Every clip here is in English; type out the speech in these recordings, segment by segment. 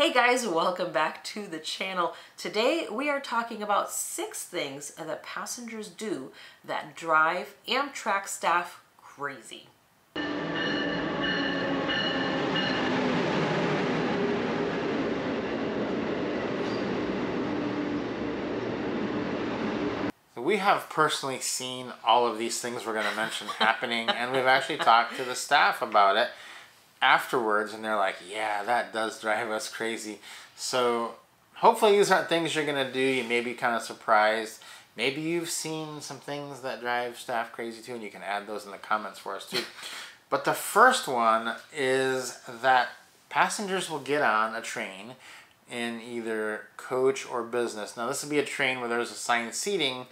Hey guys, welcome back to the channel. Today we are talking about six things that passengers do that drive Amtrak staff crazy. We have personally seen all of these things we're going to mention happening, and we've actually talked to the staff about it afterwards and they're like, yeah, that does drive us crazy. So hopefully these aren't things you're going to do. You may be kind of surprised. Maybe you've seen some things that drive staff crazy too, and you can add those in the comments for us too. But the first one is that passengers will get on a train in either coach or business. Now this would be a train where there's assigned seating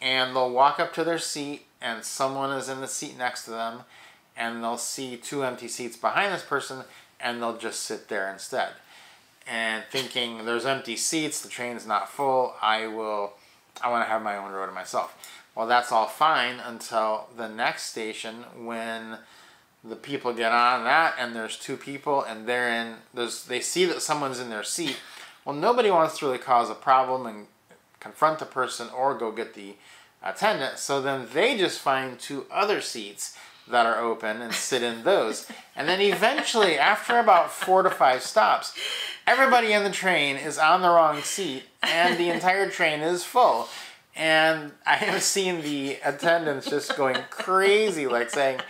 and they'll walk up to their seat and someone is in the seat next to them and they'll see two empty seats behind this person and they'll just sit there instead. And thinking there's empty seats, the train's not full, I will, I want to have my own row to myself. Well, that's all fine until the next station when the people get on that and there's two people and they're in, there's, they see that someone's in their seat. Well, nobody wants to really cause a problem and confront the person or go get the attendant. So then they just find two other seats that are open and sit in those. And then eventually, after about four to five stops, everybody in the train is on the wrong seat and the entire train is full. And I have seen the attendants just going crazy, like saying,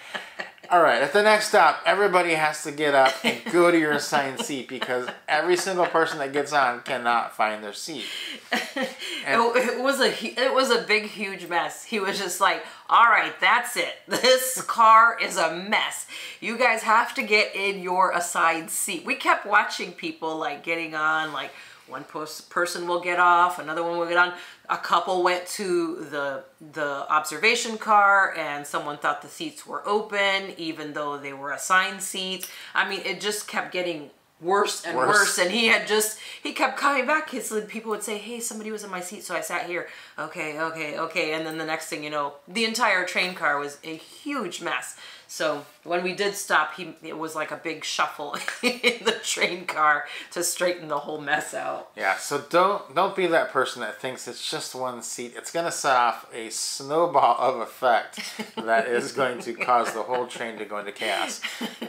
all right, at the next stop, everybody has to get up and go to your assigned seat because every single person that gets on cannot find their seat. And it, was a it was a big huge mess. He was just like, "All right, that's it. This car is a mess. You guys have to get in your assigned seat." We kept watching people like getting on like one person will get off, another one will get on. A couple went to the the observation car and someone thought the seats were open even though they were assigned seats. I mean, it just kept getting worse and worse. worse. And he had just, he kept coming back. His people would say, hey, somebody was in my seat, so I sat here. Okay, okay, okay. And then the next thing you know, the entire train car was a huge mess. So when we did stop, he it was like a big shuffle in the train car to straighten the whole mess out. Yeah, so don't don't be that person that thinks it's just one seat. It's going to set off a snowball of effect that is going to cause the whole train to go into chaos.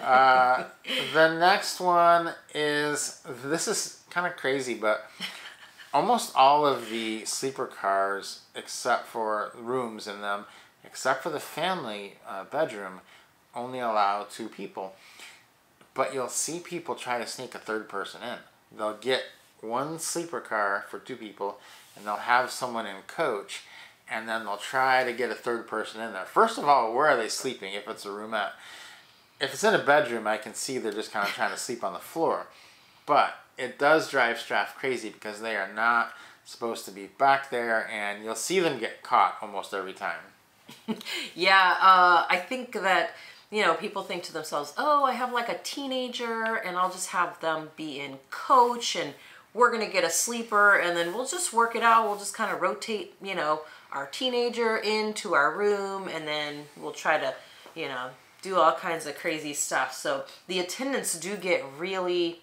Uh, the next one is this is kind of crazy, but almost all of the sleeper cars, except for rooms in them, except for the family uh, bedroom only allow two people. But you'll see people try to sneak a third person in. They'll get one sleeper car for two people and they'll have someone in coach and then they'll try to get a third person in there. First of all, where are they sleeping if it's a roomette? If it's in a bedroom, I can see they're just kind of trying to sleep on the floor. But it does drive staff crazy because they are not supposed to be back there and you'll see them get caught almost every time. yeah, uh, I think that you know, people think to themselves, oh, I have like a teenager and I'll just have them be in coach and we're going to get a sleeper and then we'll just work it out. We'll just kind of rotate, you know, our teenager into our room and then we'll try to, you know, do all kinds of crazy stuff. So the attendants do get really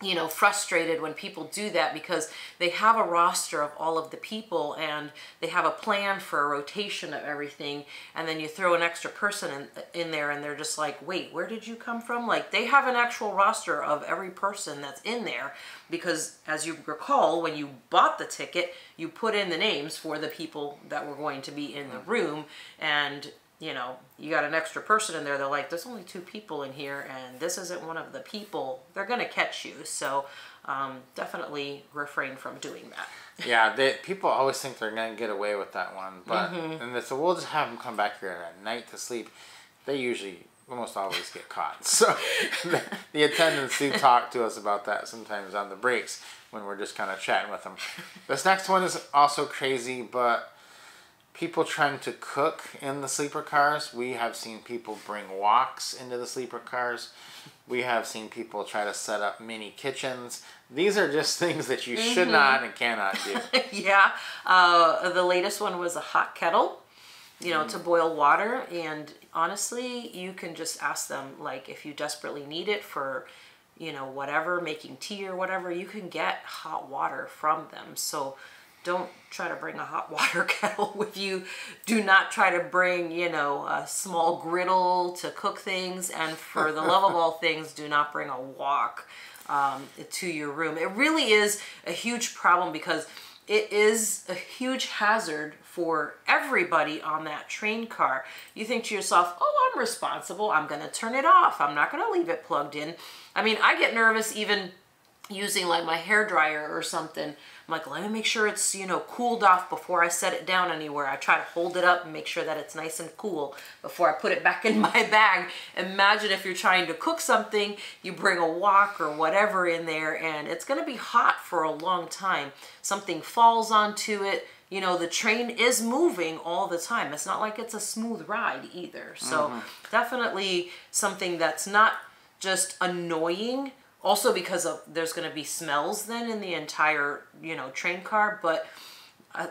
you know, frustrated when people do that because they have a roster of all of the people and they have a plan for a rotation of everything and then you throw an extra person in, in there and they're just like, wait, where did you come from? Like they have an actual roster of every person that's in there because as you recall, when you bought the ticket, you put in the names for the people that were going to be in the mm-hmm. room and you know, you got an extra person in there, they're like, there's only two people in here and this isn't one of the people, they're going to catch you. So um, definitely refrain from doing that. yeah, they, people always think they're going to get away with that one. But, mm-hmm. and they say, we'll just have them come back here at night to sleep. They usually almost always get caught. So the, the attendants do talk to us about that sometimes on the breaks when we're just kind of chatting with them. This next one is also crazy, but people trying to cook in the sleeper cars. We have seen people bring woks into the sleeper cars. We have seen people try to set up mini kitchens. These are just things that you mm -hmm. should mm-hmm. not and cannot do. yeah. Uh, the latest one was a hot kettle, you know, mm. to boil water. And honestly, you can just ask them, like, if you desperately need it for you know, whatever, making tea or whatever, you can get hot water from them. So don't try to bring a hot water kettle with you. Do not try to bring, you know, a small griddle to cook things. And for the love of all things, do not bring a wok um, to your room. It really is a huge problem because it is a huge hazard for everybody on that train car. You think to yourself, oh, I'm responsible. I'm going to turn it off. I'm not going to leave it plugged in. I mean, I get nervous even using like my hair dryer or something I'm like, let me make sure it's, you know, cooled off before I set it down anywhere. I try to hold it up and make sure that it's nice and cool before I put it back in my bag. Imagine if you're trying to cook something, you bring a wok or whatever in there and it's gonna be hot for a long time. Something falls onto it, you know, the train is moving all the time. It's not like it's a smooth ride either. So mm -hmm. definitely something that's not just annoying, also because of there's going to be smells then in the entire you know train car but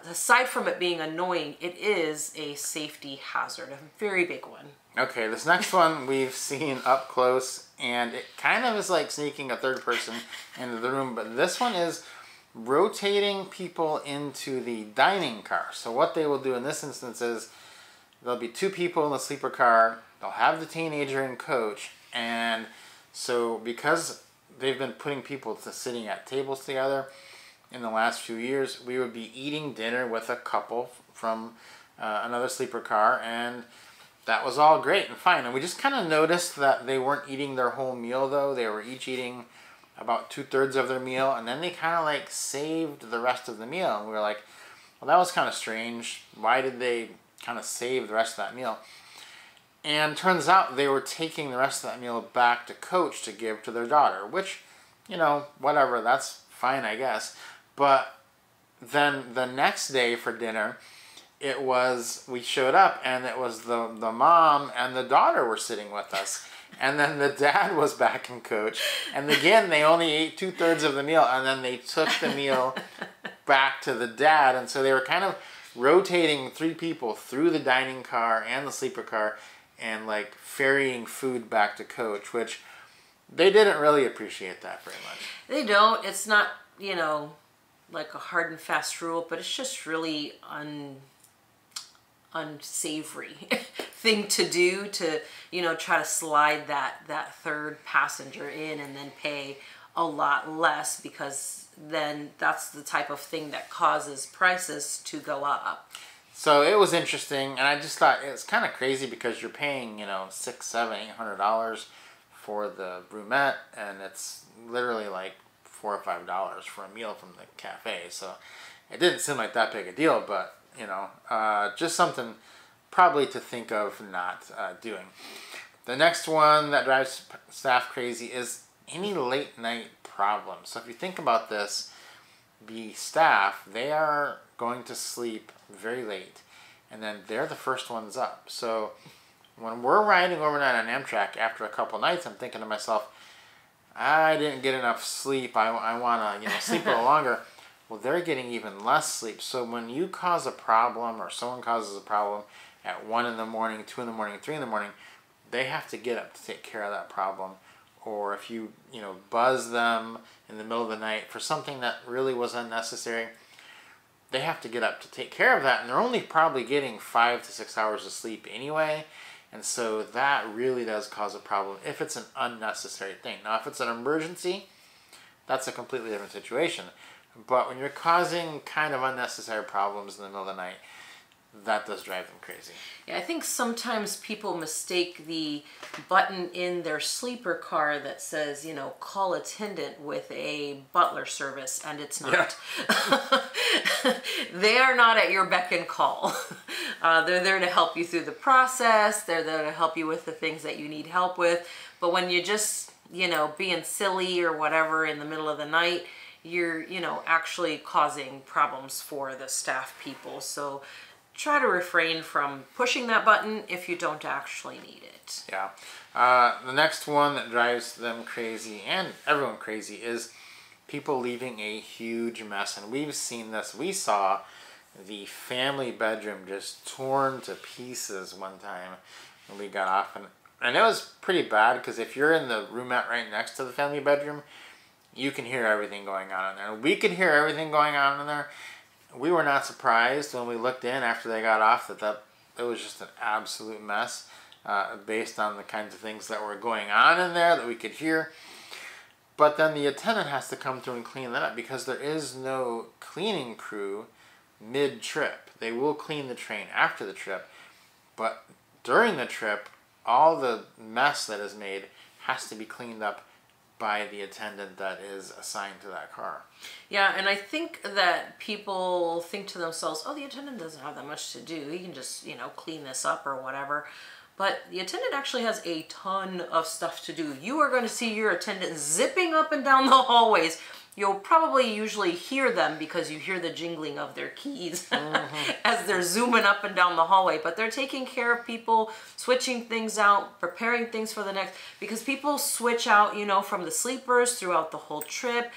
aside from it being annoying it is a safety hazard a very big one. Okay this next one we've seen up close and it kind of is like sneaking a third person into the room but this one is rotating people into the dining car. So what they will do in this instance is there'll be two people in the sleeper car they'll have the teenager and coach and so because they've been putting people to sitting at tables together in the last few years. We would be eating dinner with a couple from uh, another sleeper car, and that was all great and fine. And we just kind of noticed that they weren't eating their whole meal though. They were each eating about two thirds of their meal, and then they kind of like saved the rest of the meal. And we were like, well, that was kind of strange. Why did they kind of save the rest of that meal? And turns out they were taking the rest of that meal back to coach to give to their daughter, which, you know, whatever, that's fine, I guess. But then the next day for dinner, it was, we showed up and it was the, the mom and the daughter were sitting with us. And then the dad was back in coach. And again, they only ate two thirds of the meal and then they took the meal back to the dad. And so they were kind of rotating three people through the dining car and the sleeper car and like ferrying food back to coach, which they didn't really appreciate that very much. They don't. It's not, you know, like a hard and fast rule, but it's just really un unsavory thing to do to, you know, try to slide that that third passenger in and then pay a lot less because then that's the type of thing that causes prices to go up. So it was interesting, and I just thought it's kind of crazy because you're paying, you know, six, seven, eight hundred dollars for the roomette, and it's literally like four or five dollars for a meal from the cafe. So it didn't seem like that big a deal, but you know, uh, just something probably to think of not uh, doing. The next one that drives staff crazy is any late night problems. So if you think about this, the staff, they are going to sleep very late, and then they're the first ones up. So when we're riding overnight on Amtrak after a couple nights, I'm thinking to myself, I didn't get enough sleep. I, I want to you know sleep a little longer. Well, they're getting even less sleep. So when you cause a problem or someone causes a problem at 1 in the morning, 2 in the morning, 3 in the morning, they have to get up to take care of that problem. Or if you, you know, buzz them in the middle of the night for something that really was unnecessary, they have to get up to take care of that, and they're only probably getting five to six hours of sleep anyway. And so that really does cause a problem if it's an unnecessary thing. Now, if it's an emergency, that's a completely different situation. But when you're causing kind of unnecessary problems in the middle of the night, that does drive them crazy. Yeah, I think sometimes people mistake the button in their sleeper car that says, you know, call attendant with a butler service, and it's not. Yeah. they are not at your beck and call. Uh, they're there to help you through the process. They're there to help you with the things that you need help with. But when you're just, you know, being silly or whatever in the middle of the night, you're, you know, actually causing problems for the staff people. So try to refrain from pushing that button if you don't actually need it. Yeah. Uh, the next one that drives them crazy and everyone crazy is people leaving a huge mess. And we've seen this. We saw the family bedroom just torn to pieces one time when we got off. And and it was pretty bad because if you're in the roomette right next to the family bedroom, you can hear everything going on in there. We could hear everything going on in there. We were not surprised when we looked in after they got off that, that it was just an absolute mess uh, based on the kinds of things that were going on in there that we could hear. But then the attendant has to come through and clean that up because there is no cleaning crew mid trip. They will clean the train after the trip, but during the trip, all the mess that is made has to be cleaned up by the attendant that is assigned to that car. Yeah, and I think that people think to themselves, oh, the attendant doesn't have that much to do. He can just, you know, clean this up or whatever. But the attendant actually has a ton of stuff to do. You are going to see your attendant zipping up and down the hallways You'll probably usually hear them because you hear the jingling of their keys mm-hmm. as they're zooming up and down the hallway. But they're taking care of people, switching things out, preparing things for the next, because people switch out, you know, from the sleepers throughout the whole trip.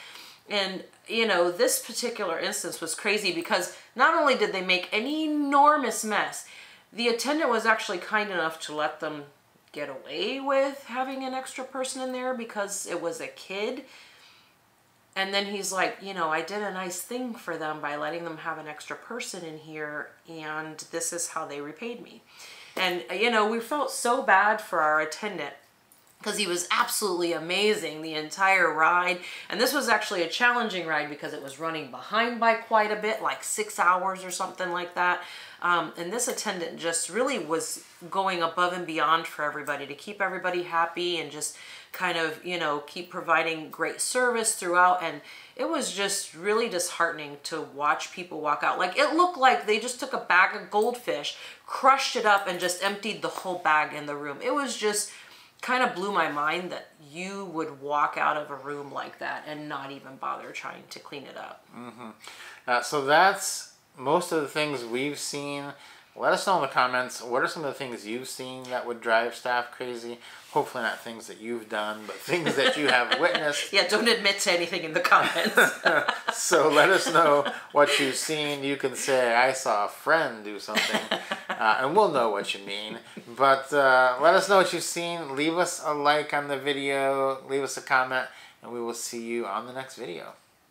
And, you know, this particular instance was crazy because not only did they make an enormous mess, the attendant was actually kind enough to let them get away with having an extra person in there because it was a kid and then he's like, you know, I did a nice thing for them by letting them have an extra person in here, and this is how they repaid me. And, you know, we felt so bad for our attendant because he was absolutely amazing the entire ride. And this was actually a challenging ride because it was running behind by quite a bit, like six hours or something like that. Um, and this attendant just really was going above and beyond for everybody to keep everybody happy and just kind of, you know, keep providing great service throughout. And it was just really disheartening to watch people walk out. Like it looked like they just took a bag of goldfish, crushed it up and just emptied the whole bag in the room. It was just kind of blew my mind that you would walk out of a room like that and not even bother trying to clean it up. Mm-hmm. Uh, so that's most of the things we've seen. Let us know in the comments what are some of the things you've seen that would drive staff crazy. Hopefully, not things that you've done, but things that you have witnessed. yeah, don't admit to anything in the comments. so let us know what you've seen. You can say, I saw a friend do something, uh, and we'll know what you mean. But uh, let us know what you've seen. Leave us a like on the video, leave us a comment, and we will see you on the next video.